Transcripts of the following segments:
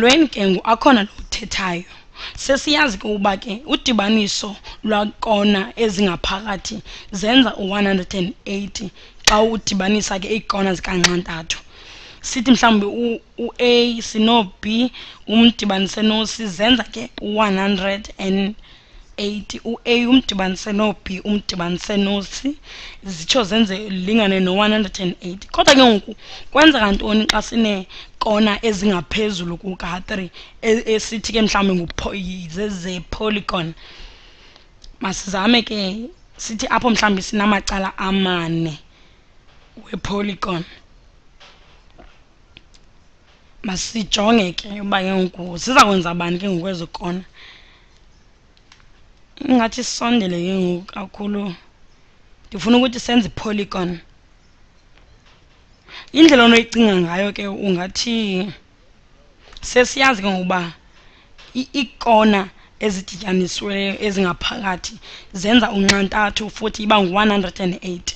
lweni ke ngoku akhona lo uthethayo. Sesiyazi ke uba ke udibaniso lwakona ezingaphakathi zenza u-180 xa udibanisa ke iikona zikanxantathu. Sithi mhlawumbi u-a sino-b umdibanise no-c zenza ke u-180 u-a umdibanise no-b umdibanise no-c zitsho zenze lingane no-180 kodwa ke ngoku kwenzeka ntoni xa sineekona ezingaphezulu kuka-3 esithi ke mhlawumbi zezepolygon masizame ke sithi apho mhlawumbi sinamacala amane wepolygon. Masijonge ke uba ke ngoku ziza kwenza bani ke ngoku ezi kona. Ingathi sisondele ke ngoku kakhulu. Ndifuna ukuthi senze ipolygon. Indlela onoyicinga ngayo ke ungathi sesiyazi ke ngokuba iikona ezidityanisiweyo ezingaphakathi zenza unxantathu futhi iba ngu-180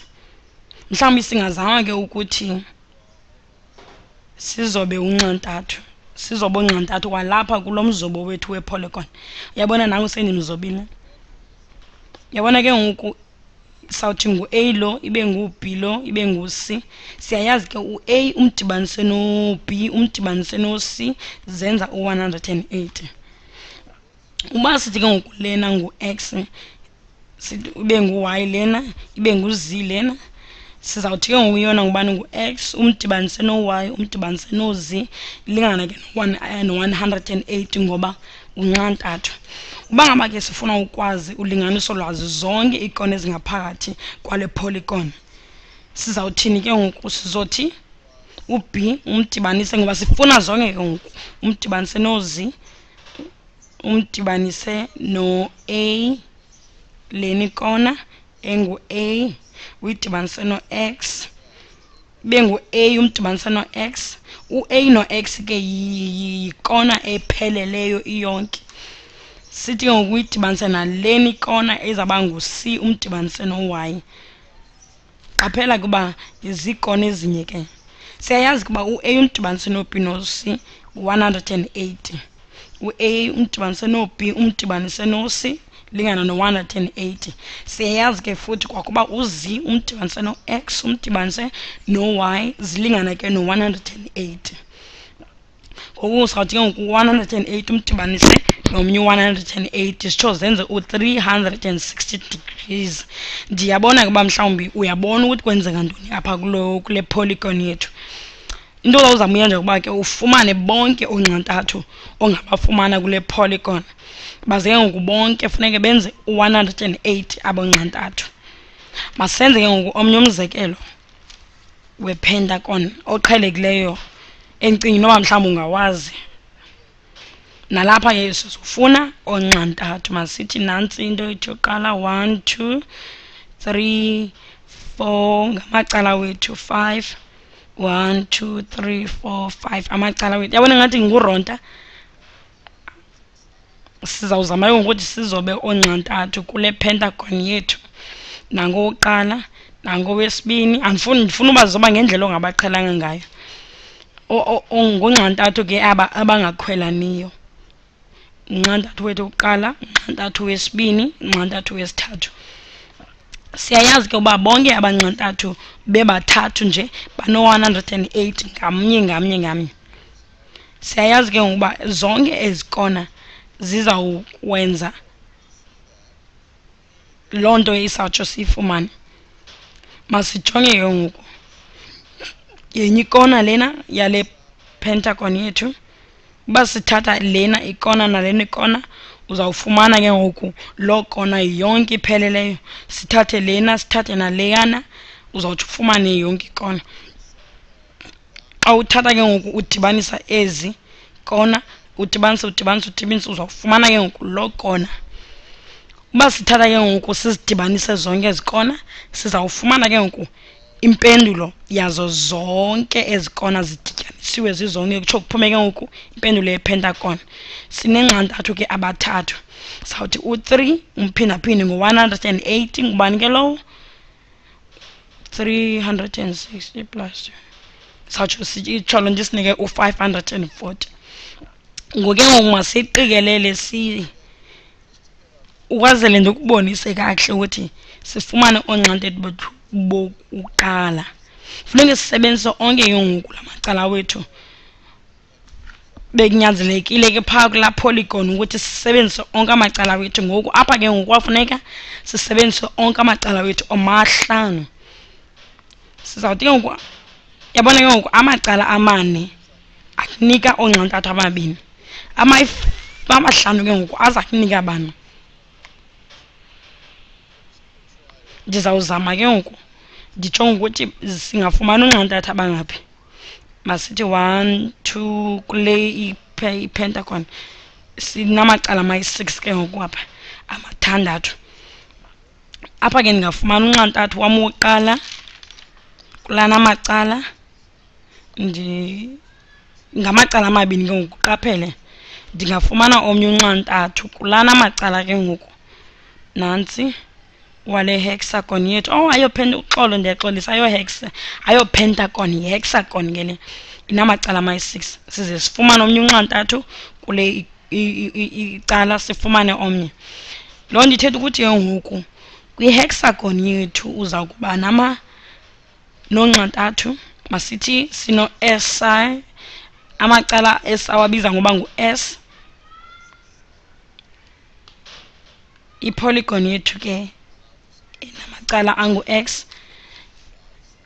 mhlawumbi singazama ke ukuthi sizobe unxantathu sizobe unxantathu kwalapha kulo mzobo wethu wepolygon. Uyabona nangu sendimzobile uyabona ke ngoku sawuthi ngu-a lo ibe ngu-b lo ibe ngu-c. Siyayazi ke u-a umdibanise no-b umdibanise no-c zenza u-180 uba sithi ke ngoku lena ngu-x ibe ngu-y lena ibe ngu-z lena sizawuthi ke ngoku yona ngubani ngu-x umdibanise no-y umdibanise no-z ilingana ke no-one hundred and eighty ngoba unxantathu uba ngaba ke sifuna ukwazi ulinganiso lwazi zonke iikona ezingaphakathi kwale polygon. Sizawuthini ke ngoku? Sizothi u-b umdibanise ngoba sifuna zonke ke ngoku. Umdibanise no-z umdibanise no-a leni kona engu-a uyidibanise no-x ibe ngu-a umdibanise no-x u-a no-x ke yikona epheleleyo iyonke. Sithi ke ngoku uyidibanise naleni kona ezawuba ngu-c umdibanise no-y qaphela kuba ziikona ezinye ke. Siyayazi ukuba u-a umdibanise no-b no-c one hundred and eighty. U-a umdibanise no-b umdibanise no-c lingana no-one hundred and eighty. Siyayazi ke futhi kwakuba u-z umdibanise no-x umdibanise no-y zilingana ke no-one hundred and eighty. Ngoku sawuthi ke ngoku one hundred and eighty umdibanise nomnye u-one hundred and eighty sitsho zenze u-three hundred and sixty degrees. Ndiyabona ke uba mhlawumbi uyabona ukuthi kwenzeka ntoni apha kule polygon yethu into ozawuzama uyenza ukuba ke ufumane bonke oonxantathu ongabafumana kule polygon baze ke ngoku bonke funeke benze u-one hundred and eighty abonxantathu masenze ke ngoku omnye umzekelo wepentagon oqhelekileyo endicinga inoba mhlawumbi ungawazi. Nalapha ke sizofuna onxantathu masithi nantsi into ethi yoqala one two three four ngamacala wethu five. One two three four five. Amacala wethu. Yabona ngathi nguronta? Sizawuzama ke ngokuthi sizobe oonxantathu kule pentagon yethu. Nangowokuqala nangowesibini. Andifuni ndifuna uba zizoba ngendlela ongabaqhelanga ngayo. Ngunxantathu ke aba abangakhwelaniyo. Unxantathu wethu wokuqala unxantathu wesibini nxantathu wesithathu siyayazi ke uba bonke abanqintathu bebathathu nje bano-one hundred and eight ngamnye ngamnye ngamnye. Siyayazi ke ngokuba zonke ezikona zizawukwenza loo nto isawutsho siyifumane. Masijonge ke ngoku yenye ikona lena yale pentagon yethu uba sithatha lena ikona nalena ikona uzawufumana ke ngoku loo kona yonke ipheleleyo sithathe lena sithathe naleyana uzawuthi ufumane yonke ikona. Xa uthatha ke ngoku udibanisa ezi kona udibanise udibanise udibanise uzawufumana ke ngoku loo kona. Uba sithatha ke ngoku sizidibanise zonke ezi kona sizawufumana ke ngoku impendulo yazo zonke ezi kona zidityanisiwe zizonke kutsho kuphume ke ngoku impendulo yepentagon. Sinengxantathu ke abathathu. Sawuthi u-3 umphindaphinde ngu-one hundred and eighty ngubani ke lowo? three hundred and sixty plus. Sawutsho itsho loo nto isinike u-five hundred and forty. Ngoke ngoku masiyiqikelele si ukwazele ndikubonise kakuhle ukuthi sifumane oonxantethu bethu bokuqala. Funeke sisebenzise onke ke ngoku la macala wethu. Bekunyanzelekile ke phaa kulaa polygon ukuthi sisebenzise onke amacala wethu. Ngoku apha ke ngoku kwafuneka sisebenzise onke amacala wethu omahlanu. Sizawuthi ke ngoku yabona ke ngoku amacala amane akunika oonxantathu ababini. Amahlanu ke ngoku aza kunika bani ndizawuzama ke ngoku ndijonge ukuthi singafumani unxantathu abangaphi. Masithi one two kule ipentagon sinamacala amayi-six ke ngoku apha amathandathu. Apha ke ndingafumana unxantathu wam wokuqala kulana macala ngamacala amabini ke ngoku qaphele ndingafumana omnye unxantathu kulana macala ke ngoku. Nantsi wale hexagon yethu. Oh ayopenta uxolo ndiyaxolisa ayohexa ayopentagon yihexagon ke le. Inamacala amayi-6 size sifumane omnye unxantathu kule icala sifumane omnye. Loo nto ithetha ukuthi ke ngoku kwihexagon yethu uza kuba nama nonxantathu masithi sino-si amacala esawabiza ngoba ngu-s. Ipolygon yethu ke inamacala angu-x.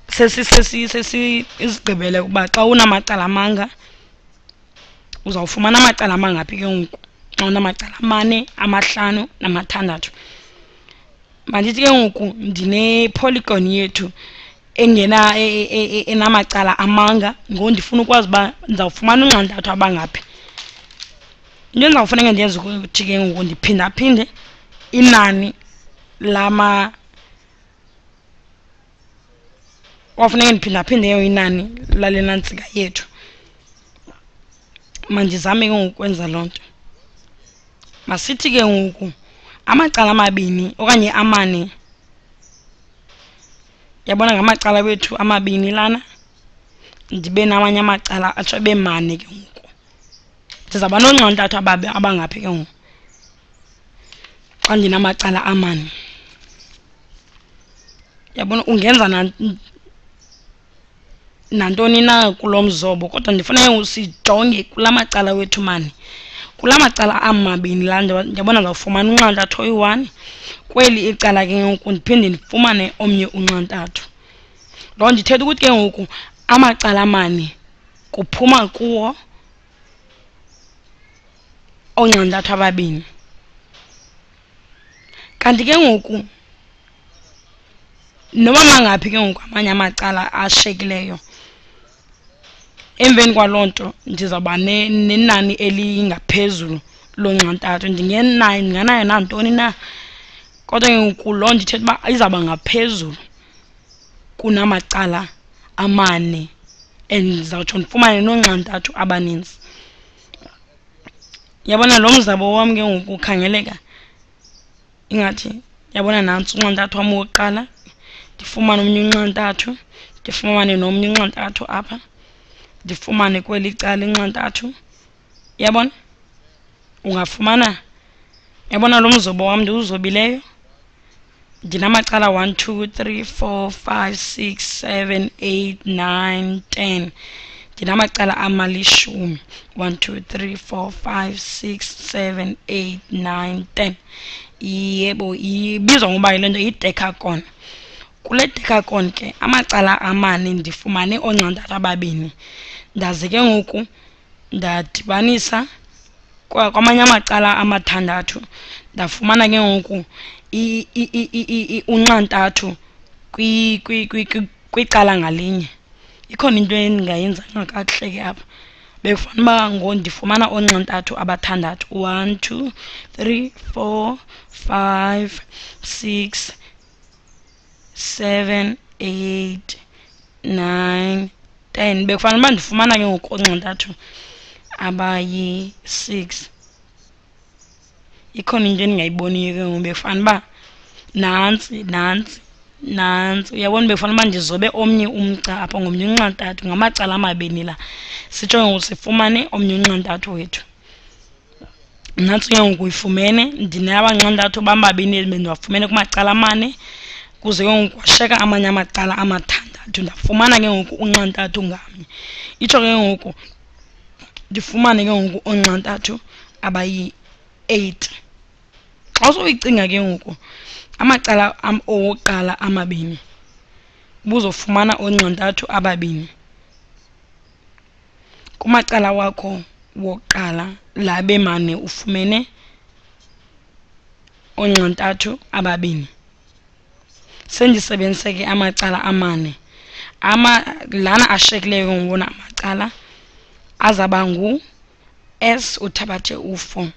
Sesigqibele ukuba xa unamacala amanga uzawufumana amacala amangaphi ke ngoku? Xa unamacala amane amahlanu namathandathu. Mandithi ke ngoku ndinepolygon yethu engena e, e, e, enamacala amanga ngoku ndifuna ukwazi uba ndizawufumana unxantathu abangaphi. Into endizawufuneka ndiyenze ukuthi ke ngoku ndiphindaphinde inani lama kwafuneka ndiphindaphindeyo inani lale nantsika yethu. Mandizame ke ngokukwenza loo nto. Masithi ke ngoku amacala amabini okanye amane yabona ngamacala wethu amabini lana? Ndibe namanye amacala atsho abe mane ke ngoku. Ndizawuba noonxantathu abangaphi ke ngoku? Xa ndinamacala amane. Yabona ungenza nantoni na kulo mzobo kodwa ndifuna sijonge kula macala wethu mani. Kula macala amabini la ndiyabona ndizawufumana unxantathu oyi-one kweli icala ke ngoku ndiphinde ndifumane omnye unxantathu. Loo ndithetha ukuthi ke ngoku amacala mani kuphuma kuwo oonxantathu ababini. Kanti ke ngoku noba mangaphi ke ngoku amanye amacala ashiyekileyo emveni kwaloo nto ndizawuba nenani elingaphezulu lonxantathu ndingenayo ndinganayo nantoni na. Kodwa ke ngoku loo nto ithetha uba izawuba ngaphezulu kunamacala amane and ndizawutsho ndifumane noonxantathu abaninzi. Yabona lo mzabo wam ke ngoku ukhangeleka ingathi yabona nantsi unxantathu wam wokuqala ndifumane omnye unxantathu ndifumane nomnye unxantathu apha ndifumane kweli cala inxantathu. Yabona? Ungafumana? Yabona lo mzobo wam ndiwuzobileyo? Ndinamacala one two three four five six seven eight nine ten. Ndinamacala amalishumi. One two three four five six seven eight nine ten. Yebo ibizwa ngoba yile nto yidekakon kule dekakon ke amacala amane ndifumane oonxantathu ababini. Ndaze ke ngoku ndadibanisa kwamanye amacala amathandathu. Ndafumana ke ngoku unxantathu kwicala ngalinye. Ikhona into endingayenzanga kakuhle ke apha. Bekufana uba ngondifumana oonxantathu abathandathu. One two three four five six seven eight nine ten bekufanele uba ndifumana ke ngoku oonxantathu abayi-six. Ikhona into endingayiboniyo ke ngoku bekufanele uba nantsi nantsi nantsi. Uyabona bekufanele uba ndizobe omnye umgca apha ngomnye unxantathu ngamacala amabini la sitsho ke ngoku sifumane omnye unxantathu wethu. Nantsi ke ngoku uyifumene ndinabanxantathu bambabini bendibafumene kumacala amane. Kuze ke ngoku kwasheka amanye amacala amathandathu ndafumana ke ngoku unxantathu ngamnye. Itsho ke ngoku ndifumane ke ngoku oonxantathu abayi-eight. Xa usoyicinga ke ngoku amacala am owokuqala amabini ubuzofumana oonxantathu ababini. Kumacala wakho wokuqala la bemane ufumene oonxantathu ababini. Sendisebenzise ke amacala amane. Ama lana ashiyekileyo ngona amacala azaba ngu-s uthabathe u4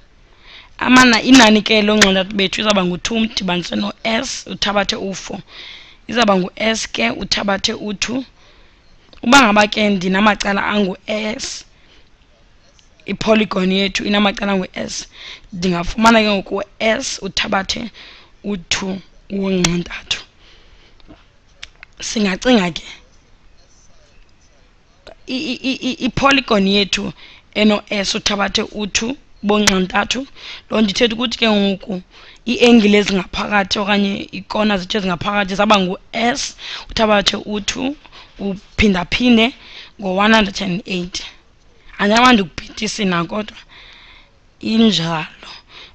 amana inani ke loonxantathu bethu izawuba ngu2 mdibanise no-s uthabathe u4 izawuba ngu-s ke uthabathe u2 uba ngaba ke ndinamacala angu-s ipolygon yethu inamacala angu-s ndingafumana ke ngoku s uthabathe u2 wonxantathu singacinga ke. Ipolygon yethu eno-s uthabathe u-two bonxantathu. Loo nto ithetha ukuthi ke ngoku iiengile ezingaphakathi okanye iikona zethu ezingaphakathi zaba ngu-s uthabathe u-two uphindaphinde ngo-one hundred and eighty andinoba ndikubhidisi na kodwa injalo.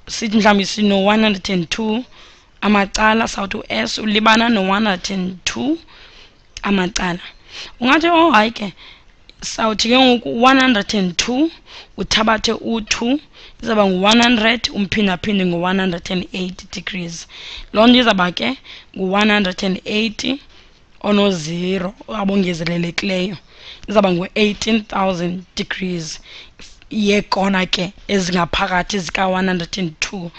Sithi mhlawumbi sino-one hundred and two amacala sawuthi u-s ulibana no-one hundred and two. Amacala. Ungathi oh hayi ke sawuthi ke ngoku one hundred and two uthabathe u-two izawuba ngu-one hundred umphindaphinde ngo-one hundred and eighty degrees. Loo nto izawuba ke ngu-one hundred and eighty onoziro abongezelelekileyo. Izawuba ngu-eighteen thousand degrees yeekona ke ezingaphakathi zika-one hundred and two.